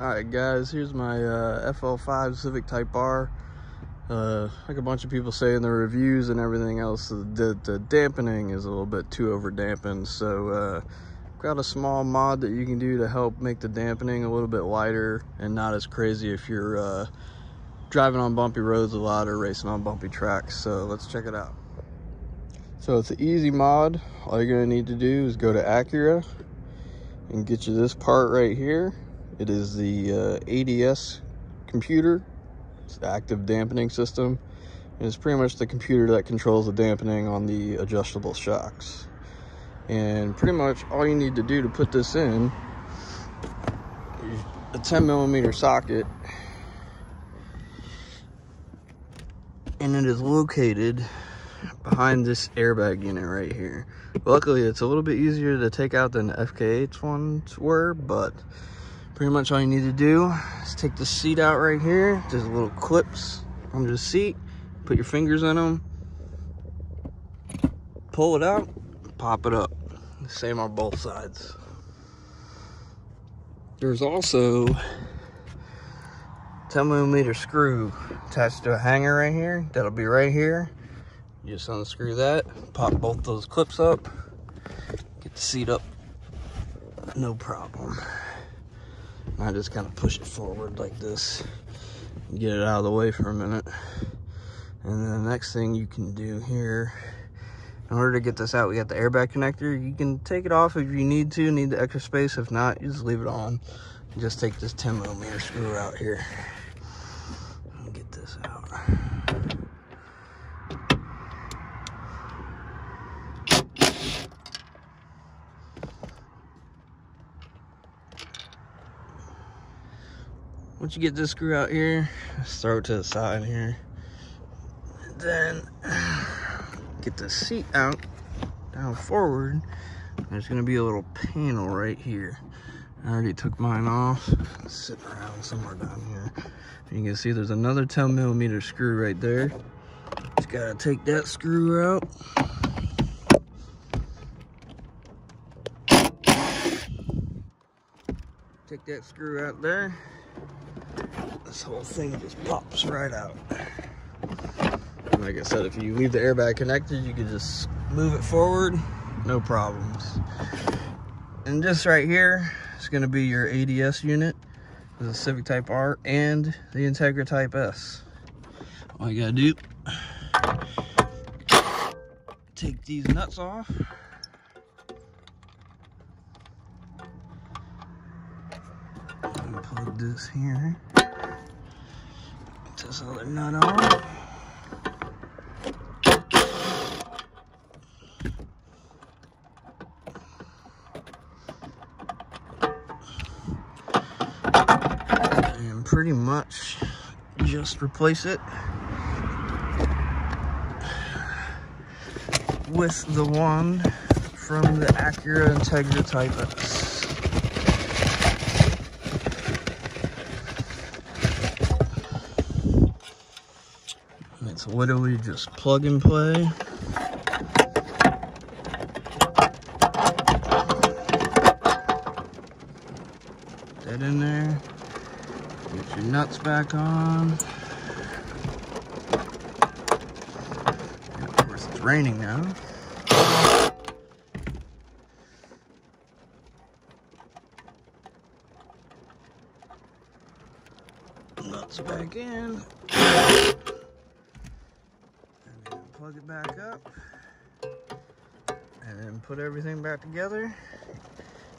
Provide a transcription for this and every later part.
Alright guys, here's my uh, FL5 Civic Type R. Uh, like a bunch of people say in the reviews and everything else, the, the dampening is a little bit too over dampened. So uh, got a small mod that you can do to help make the dampening a little bit lighter and not as crazy if you're uh, driving on bumpy roads a lot or racing on bumpy tracks. So let's check it out. So it's an easy mod. All you're gonna need to do is go to Acura and get you this part right here it is the uh, ADS computer. It's the active dampening system. And it's pretty much the computer that controls the dampening on the adjustable shocks. And pretty much all you need to do to put this in a 10 millimeter socket and it is located behind this airbag unit right here. Luckily, it's a little bit easier to take out than the FK8 ones were, but pretty much all you need to do is take the seat out right here. There's little clips under the seat. Put your fingers in them pull it out. Pop it up. Same on both sides. There's also 10 millimeter screw attached to a hanger right here. That'll be right here. You just unscrew that. Pop both those clips up. Get the seat up. No problem I just kind of push it forward like this, get it out of the way for a minute. And then the next thing you can do here, in order to get this out, we got the airbag connector. You can take it off if you need to, need the extra space. If not, you just leave it on. Just take this 10 millimeter screw out here. Get this out. Once you get this screw out here, throw it to the side here. Then get the seat out down forward. There's gonna be a little panel right here. I already took mine off. Sitting around somewhere down here. You can see there's another 10 millimeter screw right there. Just gotta take that screw out. Take that screw out there this whole thing just pops right out. And like I said, if you leave the airbag connected, you can just move it forward, no problems. And just right here is gonna be your ADS unit, the Civic Type R and the Integra Type S. All you gotta do, take these nuts off. plug this here this other nut on. And pretty much just replace it with the one from the Acura Integra Type S. It's literally just plug and play. That in there. Get your nuts back on. And of course, it's raining now. Nuts back in plug it back up and then put everything back together.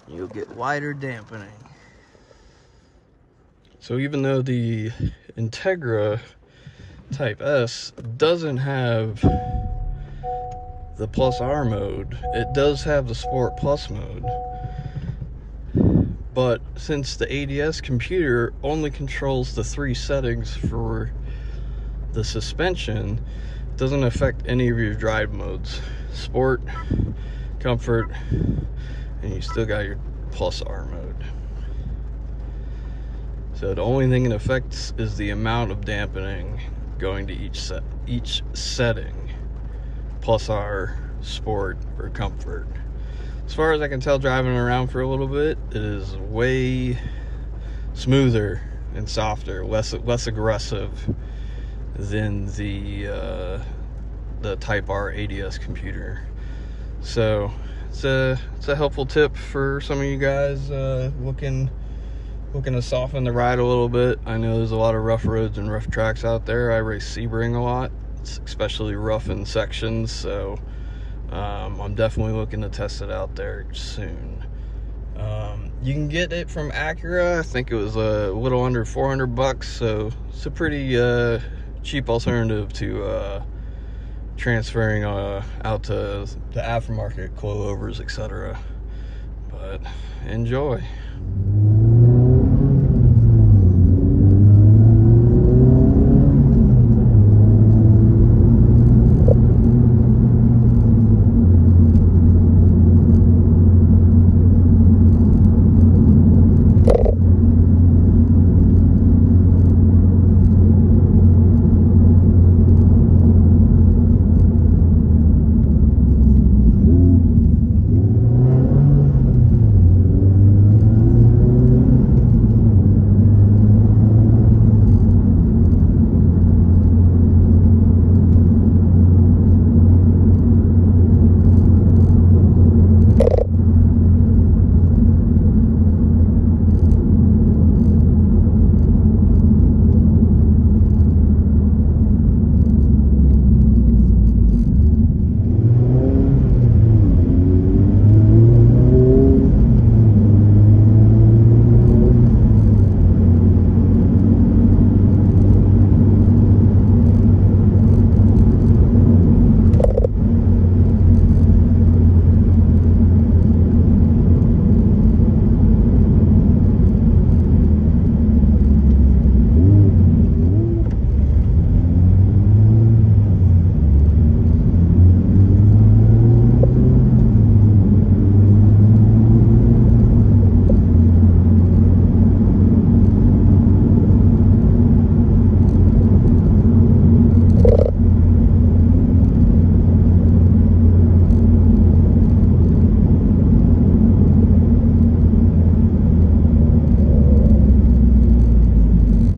You'll get wider dampening. So even though the Integra Type S doesn't have the plus R mode it does have the Sport Plus mode. But since the ADS computer only controls the three settings for the suspension doesn't affect any of your drive modes. Sport comfort and you still got your plus r mode. So the only thing it affects is the amount of dampening going to each set each setting. Plus r sport or comfort. As far as i can tell driving around for a little bit it is way smoother and softer, less less aggressive than the uh, the Type R ADS computer. So it's a it's a helpful tip for some of you guys uh, looking looking to soften the ride a little bit. I know there's a lot of rough roads and rough tracks out there. I race Sebring a lot, It's especially rough in sections. So um, I'm definitely looking to test it out there soon. Um, you can get it from Acura. I think it was a little under 400 bucks, so it's a pretty uh, cheap alternative to uh, transferring uh, out to the aftermarket coilovers, etc. But enjoy.